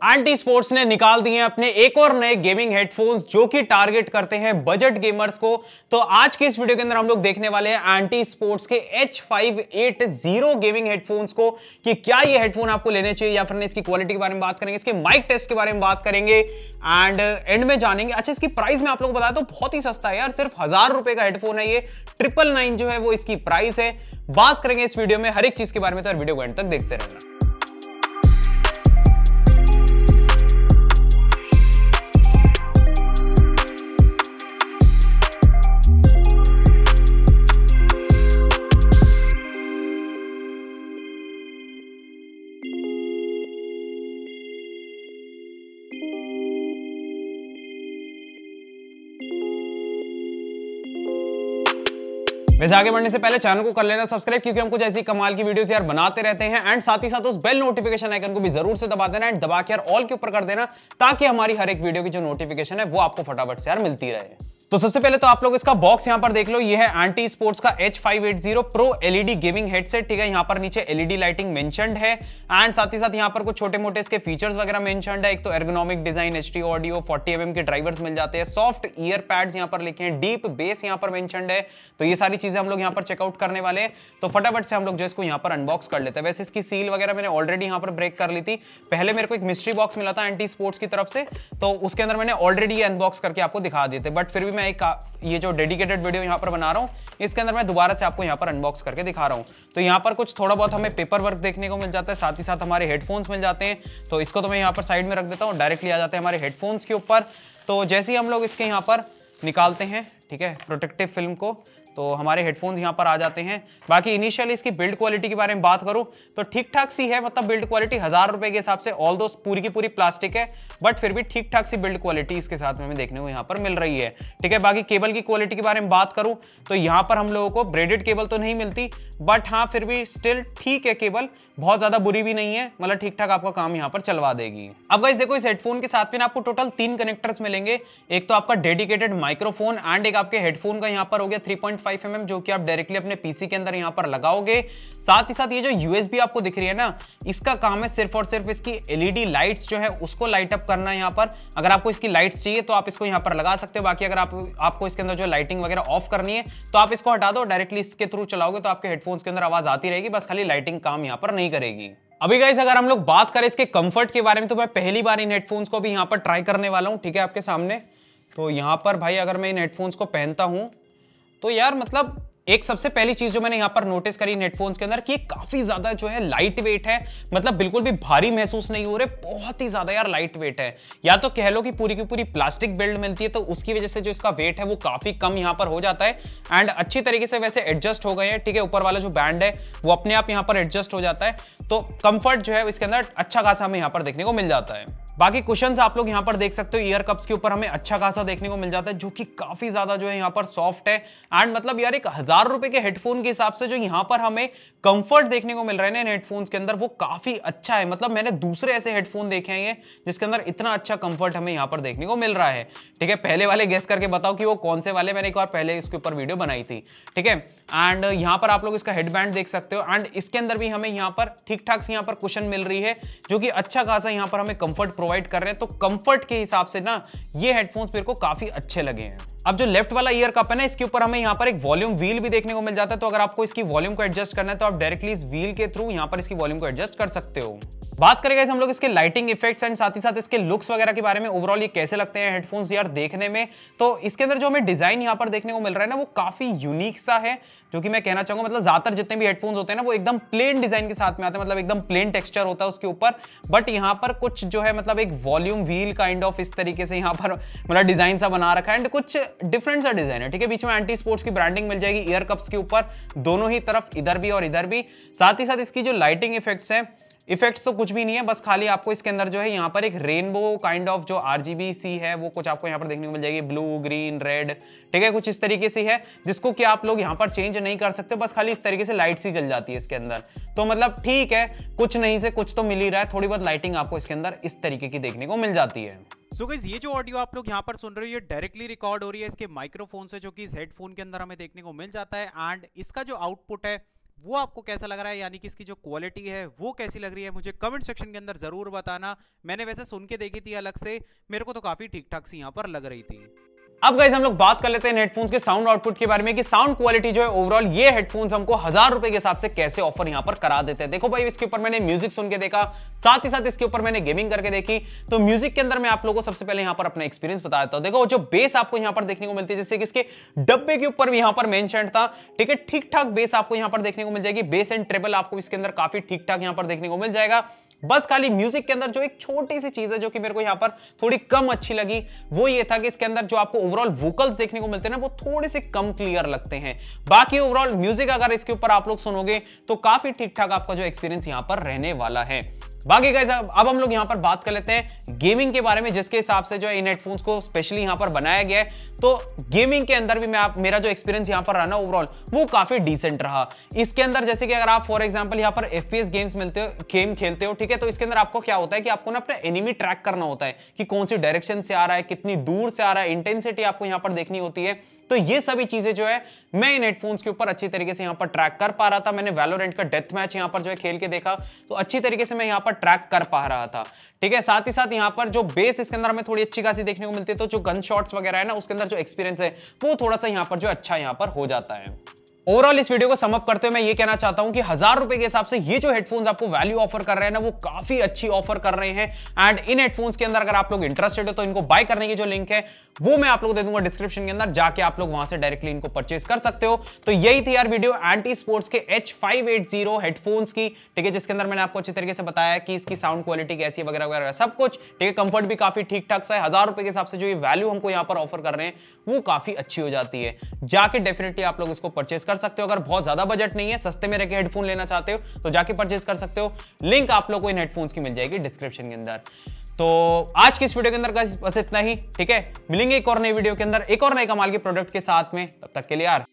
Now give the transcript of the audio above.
Anti sports ने निकाल दिए अपने एक और नए गेमिंग हेडफोन्स जो कि टारगेट करते हैं बजट गेमर्स को। तो आज के इस वीडियो के अंदर हम लोग देखने वाले हैं एंटी स्पोर्ट्स के H580 गेमिंग हेडफोन्स को कि क्या ये हेडफोन आपको लेने चाहिए या फिर इसकी क्वालिटी के बारे में बात करेंगे, इसके माइक टेस्ट के बारे में बात करेंगे। एंड एंड में जानेंगे। अच्छा इसकी प्राइस में आप लोग बताया तो बहुत ही सस्ता है यार, सिर्फ़ हज़ार रुपए का हेडफोन है ये। ट्रिपल नाइन जो है वो इसकी प्राइस है। बात करेंगे इस वीडियो में, हर एक चीज़ के बारे में तो वीडियो को एंड तक देखते रहना। वैसे आगे बढ़ने से पहले चैनल को कर लेना सब्सक्राइब, क्योंकि हम कुछ ऐसी कमाल की वीडियोस यार बनाते रहते हैं। एंड साथ ही साथ उस बेल नोटिफिकेशन आइकन को भी ज़रूर से दबा देना एंड दबा के यार ऑल के ऊपर कर देना, ताकि हमारी हर एक वीडियो की जो नोटिफिकेशन है, वो आपको फटाफट से यार मिलती रहे। तो सबसे पहले तो आप लोग इसका बॉक्स यहाँ पर देख लो। ये है एंटी स्पोर्ट्स का H580 pro LED gaming headset ठीक है, यहाँ पर नीचे एलईडी लाइटिंग मेंशनड है। एंड साथ ही साथ यहाँ पर कुछ छोटे मोटे इसके फीचर्स वगैरह मेंशनड है। एक तो ergonomic design HD audio 40 MM के ड्राइवर्स मिल जाते हैं। सॉफ्ट ईयर पैड्स यहाँ पर लिखे हैं। डीप बेस यहाँ पर मेंशनड है। तो ये सारी चीज़ें हम लोग यहाँ पर चेकआउट करने वाले तो फटाफट से हम लोग जो इसको यहाँ पर अनबॉक्स कर लेते हैं। वैसे इसकी सील वगैरह मैंने ऑलरेडी यहाँ पर ब्रेक कर ली थी। पहले मेरे को एक मिस्ट्री बॉक्स मिला था एंटी स्पोर्ट्स की तरफ़ से। तो उसके अंदर मैंने ऑलरेडी अनबॉक्स करके आपको दिखा देते बट फिर भी मैं एक, ये जो डेडिकेटेड वीडियो यहाँ पर बना रहा हूँ, इसके अंदर मैं दोबारा से आपको यहाँ पर अनबॉक्स करके दिखा रहा हूँ। तो यहाँ पर कुछ थोड़ा बहुत हमें पेपर वर्क देखने को मिल जाता है, साथ ही साथ हमारे हेडफोन्स मिल जाते हैं। तो इसको तो मैं यहाँ पर साइड में रख देता हूँ डायरेक्टली आ जाते हैं हमारे हेडफोन्स के ऊपर। तो जैसे ही हम लोग इसके यहाँ पर निकालते हैं, ठीक है प्रोटेक्टिव फ़िल्म को तो हमारे हेडफोन्स यहाँ पर आ जाते हैं। बाकी इनिशियली इसकी बिल्ड क्वालिटी के बारे में बात करूँ तो ठीक ठाक सी है मतलब बिल्ड क्वालिटी हज़ार रुपए के हिसाब से ऑल दो पूरी की पूरी प्लास्टिक है बट फिर भी ठीक ठाक सी बिल्ड क्वालिटी इसके साथ में हमें देखने को यहाँ पर मिल रही है। ठीक है, बाकी केबल की क्वालिटी के बारे में बात करूँ तो यहाँ पर हम लोगों को ब्रेडेड केबल तो नहीं मिलती बट हाँ फिर भी स्टिल ठीक है केबल बहुत ज़्यादा बुरी भी नहीं है मतलब ठीक ठाक आपका काम यहाँ पर चलवा देगी। अब गाइस देखो, इस हेडफोन के साथ में आपको टोटल तीन कनेक्टर्स मिलेंगे, एक तो आपका डेडिकेटेड माइक्रोफोन एंड एक आपके हेडफोन का यहाँ पर हो गया 3.5 पॉइंट mm जो कि आप डायरेक्टली अपने पीसी के अंदर यहाँ पर लगाओगे। साथ ही साथ ये जो यूएसबी आपको दिख रही है ना, इसका काम है सिर्फ़ और सिर्फ़ इसकी एलईडी लाइट्स जो है, उसको लाइट अप करना है यहाँ पर। अगर आपको इसकी लाइट्स चाहिए तो आप इसको यहाँ पर लगा सकते हो। बाकी अगर आप, आपको इसके अंदर जो लाइटिंग वगैरह ऑफ़ करनी है तो आप इसको हटा दो। डायरेक्टली इसके थ्रू चलाओगे तो आपके हेडफोन्स के अंदर आवाज़ आती रहेगी। बस खाली लाइटिंग काम यहाँ पर नहीं करेगी। अभी गाइज़ अगर हम लोग बात करें इसके कंफर्ट के बारे में तो मैं पहली बार इन हेडफोन्स को भी यहाँ पर ट्राई करने वाला हूँ। ठीक है, आपके सामने। तो यहाँ पर भाई, अगर मैं इन हेडफोन्स को पहनता हूँ तो यार मतलब एक सबसे पहली चीज़ जो मैंने यहाँ पर नोटिस करी नेटफोन्स के अंदर कि काफ़ी ज़्यादा जो है लाइट वेट है। मतलब बिल्कुल भी भारी महसूस नहीं हो रहे, बहुत ही ज़्यादा यार लाइट वेट है। या तो कह लो कि पूरी की पूरी प्लास्टिक बिल्ड मिलती है तो उसकी वजह से जो इसका वेट है वो काफ़ी कम यहाँ पर हो जाता है। एंड अच्छी तरीके से वैसे एडजस्ट हो गए हैं, ठीक है, ऊपर वाला जो बैंड है, वो अपने आप यहाँ पर एडजस्ट हो जाता है। तो कंफर्ट जो है इसके अंदर अच्छा खासा हमें यहाँ पर देखने को मिल जाता है। बाकी क्वेश्चन आप लोग यहाँ पर देख सकते हो ईयर कप्स के ऊपर हमें अच्छा खासा देखने को मिल जाता है, जो कि काफ़ी ज़्यादा जो है यहाँ पर सॉफ्ट है। एंड मतलब यार एक हज़ार रुपए के हेडफोन के हिसाब से जो यहाँ पर हमें कंफर्ट देखने को मिल रहा है ना हेडफोन्स के अंदर, वो काफ़ी अच्छा है। मतलब मैंने दूसरे ऐसे हेडफोन देखे हैं जिसके अंदर इतना अच्छा कंफर्ट हमें यहाँ पर देखने को मिल रहा है। ठीक है, पहले वाले गेस करके बताओ कि वो कौन से वाले, मैंने एक बार पहले इसके ऊपर वीडियो बनाई थी। ठीक है एंड यहाँ पर आप लोग इसका हेडबैंड देख सकते हो एंड इसके अंदर भी हमें यहाँ पर ठीक ठाक से यहाँ पर क्वेश्चन मिल रही है, जो कि अच्छा खासा यहाँ पर हमें कंफर्ट प्रोवाइड कर रहे हैं तो कंफर्ट के हिसाब से ना, ये हेडफोन्स मेरे को काफ़ी अच्छे लगे हैं। अब जो लेफ़्ट वाला ईयर कप है ना, इसके ऊपर हमें यहाँ पर एक वॉल्यूम व्हील भी देखने को मिल जाता है तो अगर आपको इसकी वॉल्यूम को एडजस्ट करना है तो आप डायरेक्टली इस व्हील के थ्रू यहाँ पर इसकी वॉल्यूम को एडजस्ट कर सकते हो। बात करेंगे हम लोग इसके लाइटिंग इफेक्ट्स एंड साथ ही साथ इसके लुक्स वगैरह के बारे में ओवरऑल ये कैसे लगते हैं हेडफोन्स यार देखने में? तो इसके अंदर जो हमें डिज़ाइन यहाँ पर देखने को मिल रहा है ना, वो काफ़ी यूनिक सा है, जो कि मैं कहना चाहूँगा मतलब ज़्यादातर जितने भी हेडफोन्स होते हैं ना, वो एकदम प्लेन डिज़ाइन के साथ में आते हैं मतलब एकदम प्लेन टेक्सचर होता है उसके ऊपर। बट यहाँ पर कुछ जो है मतलब एक वॉल्यूम व्हील काइंड ऑफ़ इस तरीके से यहाँ पर मतलब डिज़ाइन सा बना रखा है। एंड कुछ डिफरेंट सा डिज़ाइन है, ठीक है? बीच में एंटी स्पोर्ट्स की ब्रांडिंग मिल जाएगी ईयर कप्स के ऊपर, दोनों ही तरफ़, इधर भी और इधर भी। साथ ही साथ इसकी जो लाइटिंग इफेक्ट्स है इफेक्ट्स तो कुछ भी नहीं है, बस खाली आपको इसके अंदर जो है यहाँ पर एक रेनबो काइंड ऑफ़ जो आरजीबी सी है, वो कुछ आपको यहाँ पर देखने को मिल जाएगी। ब्लू ग्रीन रेड ठीक है? कुछ इस तरीके से है, जिसको कि आप लोग यहाँ पर चेंज नहीं कर सकते, बस खाली इस तरीके से लाइट सी जल जाती है इसके अंदर। तो मतलब ठीक है, कुछ नहीं से कुछ तो मिल ही रहा है, थोड़ी बहुत लाइटिंग आपको इसके अंदर इस तरीके की देखने को मिल जाती है। सो so ये जो ऑडियो आप लोग यहाँ पर सुन रहे हो, ये डायरेक्टली रिकॉर्ड हो रही है इसके माइक्रोफोन से, जो कि इस हेडफोन के अंदर हमें देखने को मिल जाता है एंड इसका जो आउटपुट है वो आपको कैसा लग रहा है? यानी कि इसकी जो क्वालिटी है, वो कैसी लग रही है? मुझे कमेंट सेक्शन के अंदर ज़रूर बताना। मैंने वैसे सुन के देखी थी अलग से। मेरे को तो काफ़ी ठीक ठाक सी यहाँ पर लग रही थी। अब गाइज़ हम लोग बात कर लेते हैं हेडफोन्स के साउंड आउटपुट के बारे में कि साउंड क्वालिटी जो है ओवरऑल ये हेडफोन्स हमको हज़ार रुपए के हिसाब से कैसे ऑफ़र यहाँ पर करा देते हैं। देखो भाई, इसके ऊपर मैंने म्यूज़िक सुन के देखा, साथ ही साथ इसके ऊपर मैंने गेमिंग करके देखी। तो म्यूज़िक के अंदर मैं आप लोगों को सबसे पहले यहाँ पर अपना एक्सपीरियंस बता देता हूँ। देखो, जो बेस आपको यहाँ पर देखने को मिलती है, जैसे कि इसके डब्बे के ऊपर भी यहाँ पर मेंशन था, ठीक है? ठीक ठाक बेस आपको यहाँ पर देखने को मिल जाएगी। बेस एंड ट्रेबल आपको इसके अंदर काफ़ी ठीक ठाक यहाँ पर देखने को मिल जाएगा। बस खाली म्यूज़िक के अंदर जो एक छोटी सी चीज़ है जो कि मेरे को यहाँ पर थोड़ी कम अच्छी लगी, वो ये था कि इसके अंदर जो आपको ओवरऑल वोकल्स देखने को मिलते हैं ना, वो थोड़े से कम क्लियर लगते हैं। बाकी ओवरऑल म्यूज़िक अगर इसके ऊपर आप लोग सुनोगे तो काफ़ी ठीक ठाक आपका जो एक्सपीरियंस यहाँ पर रहने वाला है। बाकी गाइस अब हम लोग यहाँ पर बात कर लेते हैं गेमिंग के बारे में, जिसके हिसाब से जो है इन हेडफोन्स को स्पेशली यहाँ पर बनाया गया है। तो गेमिंग के अंदर भी मैं आप मेरा जो एक्सपीरियंस यहाँ पर रहा ना ओवरऑल वो काफ़ी डिसेंट रहा। इसके अंदर जैसे कि अगर आप फॉर एग्जांपल यहाँ पर एफपीएस गेम्स मिलते हो गेम खेलते हो, ठीक है तो इसके अंदर आपको क्या होता है कि आपको ना अपना एनिमी ट्रैक करना होता है कि कौन सी डायरेक्शन से आ रहा है, कितनी दूर से आ रहा है इंटेंसिटी आपको यहाँ पर देखनी होती है। तो ये सभी चीज़ें जो है, मैं इन हेडफोन्स के ऊपर अच्छी तरीके से यहाँ पर ट्रैक कर पा रहा था। मैंने वैलोरेंट का डेथ मैच यहाँ पर जो है खेल के देखा। तो अच्छी तरीके से मैं यहाँ पर ट्रैक कर पा रहा था। ठीक है, साथ ही साथ यहाँ पर जो बेस इसके अंदर हमें थोड़ी अच्छी खासी देखने को मिलती है तो जो गन शॉट्स वगैरह है ना, उसके अंदर जो एक्सपीरियंस है, वो थोड़ा सा यहाँ पर जो अच्छा यहाँ पर हो जाता है। ओवरऑल इस वीडियो को समअप करते हुए मैं ये कहना चाहता हूँ कि हज़ार रुपए के हिसाब से ये जो हेडफोन्स आपको वैल्यू ऑफ़र कर रहे हैं ना, वो काफ़ी अच्छी ऑफ़र कर रहे हैं। एंड इन हेडफोन्स के अंदर अगर आप लोग इंटरेस्टेड हो तो इनको बाय करने की जो लिंक है, वो मैं आप लोग दे दूँगा डिस्क्रिप्शन के अंदर, जाके आप लोग वहाँ से डायरेक्टली इनको परचेस कर सकते हो। तो यही थी यार वीडियो एंटी स्पोर्ट्स के एच हेडफोन्स की। ठीक है, जिसके अंदर मैंने आपको अच्छी तरीके से बताया कि इसकी साउंड क्वालिटी कैसी वगैरह वगैरह सब कुछ। ठीक है कंफर्ट भी काफ़ी ठीक ठाक सा है। हज़ार रुपए के हिसाब से जो ये वैल्यू हमको यहाँ पर ऑफ़र कर रहे हैं, वो काफ़ी अच्छी हो जाती है। जाके डेफिनेटली आप लोग इसको परचेस कर सकते हो। अगर बहुत ज़्यादा बजट नहीं है, सस्ते में रहकर हेडफोन लेना चाहते हो तो जाके परचेज कर सकते हो। लिंक आप लोग को इन हेडफोन्स की मिल जाएगी डिस्क्रिप्शन के अंदर। तो आज की इस वीडियो के अंदर बस इतना ही, ठीक है? मिलेंगे एक और नई वीडियो के अंदर, एक और नए कमाल के प्रोडक्ट के साथ में। तब तक के लिए यार